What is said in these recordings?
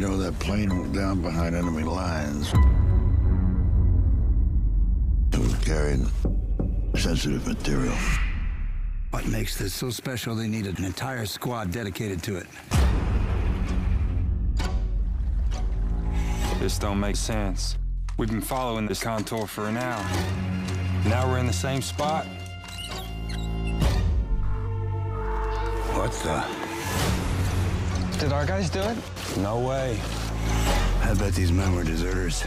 that plane went down behind enemy lines. It was carrying sensitive material. What makes this so special they needed an entire squad dedicated to it? This don't make sense. We've been following this contour for an hour. Now we're in the same spot? What the? Did our guys do it? No way. I bet these men were deserters.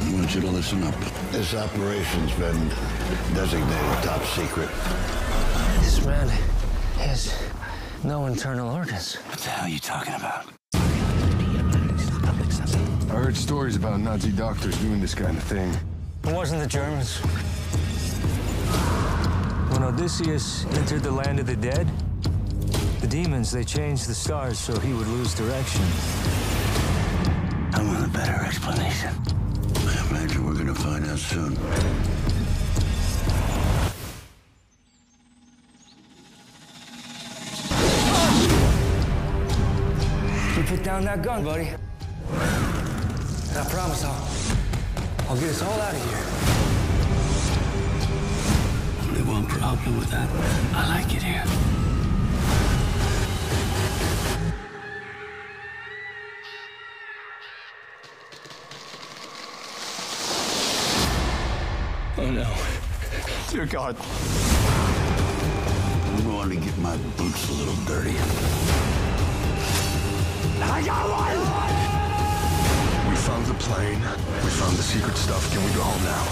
I want you to listen up. This operation's been designated top secret. This man has no internal organs. What the hell are you talking about? I heard stories about Nazi doctors doing this kind of thing. It wasn't the Germans. When Odysseus entered the land of the dead, the demons, they changed the stars so he would lose direction. I want a better explanation. I imagine we're gonna find out soon. You put down that gun, buddy. And I promise I'll, I'll get us all out of here. Only one problem with that. I like it here. Oh no. Dear God. I'm going to get my boots a little dirty. I got one! We found the plane. We found the secret stuff. Can we go home now?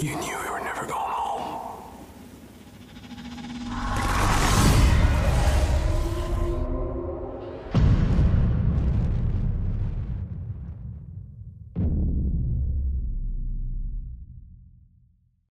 You